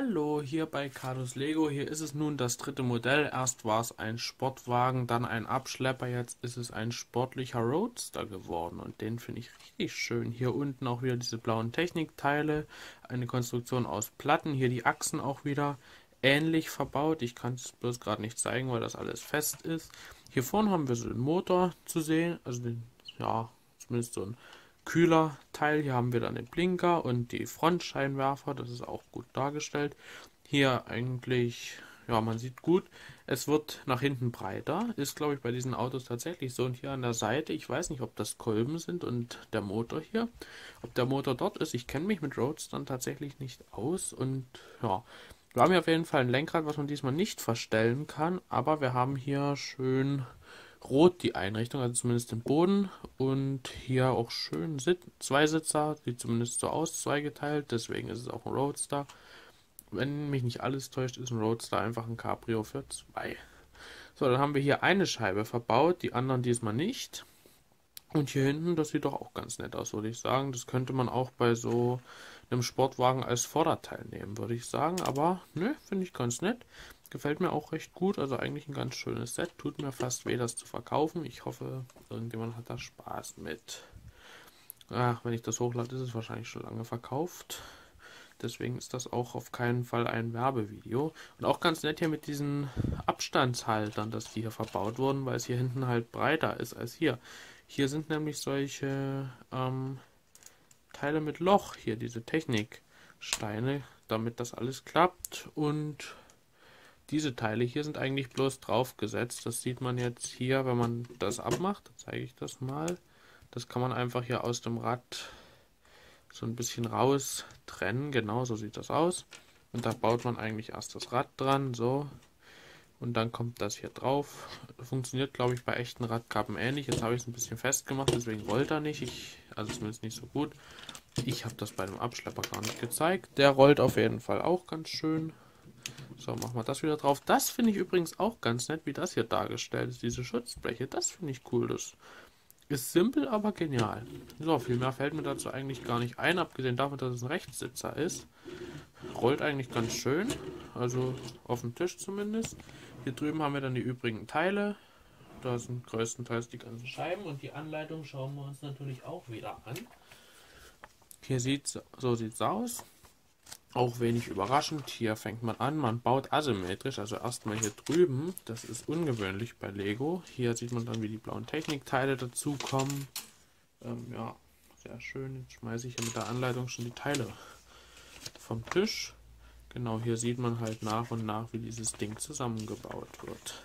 Hallo, hier bei Carlos Lego. Hier ist es nun das dritte Modell. Erst war es ein Sportwagen, dann ein Abschlepper. Jetzt ist es ein sportlicher Roadster geworden. Und den finde ich richtig schön. Hier unten auch wieder diese blauen Technikteile. Eine Konstruktion aus Platten. Hier die Achsen auch wieder ähnlich verbaut. Ich kann es bloß gerade nicht zeigen, weil das alles fest ist. Hier vorne haben wir so den Motor zu sehen. Also den, ja, zumindest so ein kühler Teil. Hier haben wir dann den Blinker und die Frontscheinwerfer. Das ist auch gut dargestellt. Hier eigentlich, ja, man sieht gut. Es wird nach hinten breiter. Ist, glaube ich, bei diesen Autos tatsächlich so. Und hier an der Seite, ich weiß nicht, ob das Kolben sind und der Motor hier. Ob der Motor dort ist. Ich kenne mich mit Roadstern tatsächlich nicht aus. Und ja, wir haben hier auf jeden Fall ein Lenkrad, was man diesmal nicht verstellen kann. Aber wir haben hier schön rot die Einrichtung, also zumindest den Boden. Und hier auch schön Sit Zweisitzer, sieht zumindest so aus, zweigeteilt. Deswegen ist es auch ein Roadster. Wenn mich nicht alles täuscht, ist ein Roadster einfach ein Cabrio für zwei. So, dann haben wir hier eine Scheibe verbaut, die anderen diesmal nicht. Und hier hinten, das sieht doch auch ganz nett aus, würde ich sagen. Das könnte man auch bei so einem Sportwagen als Vorderteil nehmen, würde ich sagen. Aber ne, finde ich ganz nett. Gefällt mir auch recht gut, also eigentlich ein ganz schönes Set. Tut mir fast weh, das zu verkaufen. Ich hoffe, irgendjemand hat da Spaß mit. Ach, wenn ich das hochlade, ist es wahrscheinlich schon lange verkauft. Deswegen ist das auch auf keinen Fall ein Werbevideo. Und auch ganz nett hier mit diesen Abstandshaltern, dass die hier verbaut wurden, weil es hier hinten halt breiter ist als hier. Hier sind nämlich solche ähm, Teile mit Loch, hier diese Techniksteine, damit das alles klappt. Und diese Teile hier sind eigentlich bloß draufgesetzt. Das sieht man jetzt hier, wenn man das abmacht. Zeige ich das mal. Das kann man einfach hier aus dem Rad so ein bisschen raus trennen. Genau so sieht das aus. Und da baut man eigentlich erst das Rad dran, so. Und dann kommt das hier drauf. Funktioniert, glaube ich, bei echten Radkappen ähnlich. Jetzt habe ich es ein bisschen festgemacht, deswegen rollt er nicht. Ich, also zumindest nicht so gut. Ich habe das bei dem Abschlepper gar nicht gezeigt. Der rollt auf jeden Fall auch ganz schön. So, machen wir das wieder drauf. Das finde ich übrigens auch ganz nett, wie das hier dargestellt ist, diese Schutzbleche. Das finde ich cool. Das ist simpel, aber genial. So, viel mehr fällt mir dazu eigentlich gar nicht ein, abgesehen davon, dass es ein Rechtssitzer ist. Rollt eigentlich ganz schön, also auf dem Tisch zumindest. Hier drüben haben wir dann die übrigen Teile. Da sind größtenteils die ganzen Scheiben und die Anleitung schauen wir uns natürlich auch wieder an. Hier sieht so sieht es aus. Auch wenig überraschend, hier fängt man an, man baut asymmetrisch, also erstmal hier drüben, das ist ungewöhnlich bei Lego. Hier sieht man dann, wie die blauen Technikteile dazukommen. Ähm, ja, sehr schön. Jetzt schmeiße ich hier mit der Anleitung schon die Teile vom Tisch. Genau, hier sieht man halt nach und nach, wie dieses Ding zusammengebaut wird.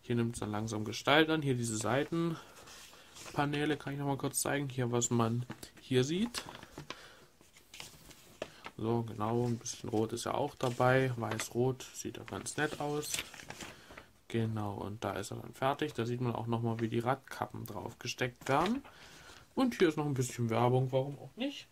Hier nimmt es dann langsam Gestalt an. Hier diese Seitenpaneele kann ich noch mal kurz zeigen. Hier, was man hier sieht. So, genau, ein bisschen Rot ist ja auch dabei. Weiß-Rot sieht ja ganz nett aus. Genau, und da ist er dann fertig. Da sieht man auch nochmal, wie die Radkappen drauf gesteckt werden. Und hier ist noch ein bisschen Werbung, warum auch nicht.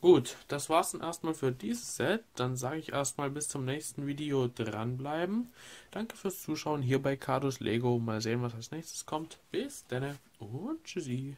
Gut, das war's dann erstmal für dieses Set. Dann sage ich erstmal bis zum nächsten Video dranbleiben. Danke fürs Zuschauen hier bei Cardos Lego. Mal sehen, was als nächstes kommt. Bis dann und tschüssi.